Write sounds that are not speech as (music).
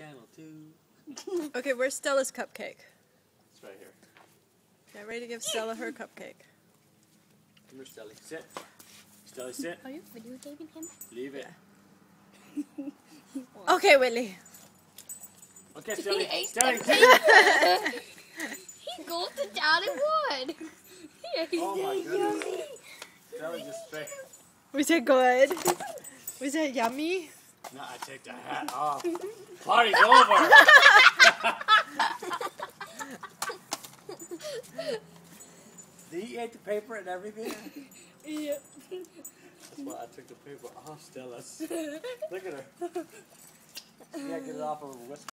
channel too. (laughs) Okay, where's Stella's cupcake? It's right here. Get ready to give Stella her cupcake. Come here, Stelly. Sit. Stella, sit. Oh, Are you videotaping him? Leave it. (laughs) Okay, Whitley. Okay, Stella. (laughs) He Stelly. ate Stelly, the sit. He goes to down and wood. Oh my goodness. Stelly just straight. Was it good? Was it yummy? No, I take the hat off. Party's over. Did he eat the paper and everything? Yeah. That's why I took the paper off Stella. Look at her. She can't get it off of her whisk.